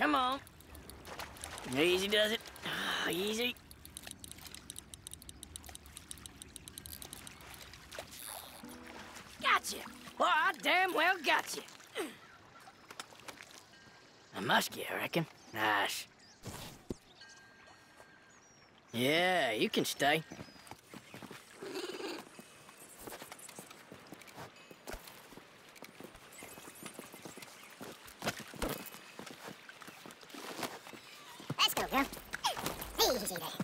Come on. Easy does it. Ah, easy. Gotcha. Well, I damn well got you. A muskie, I reckon. Nice. Yeah, you can stay. Girl. Easy there.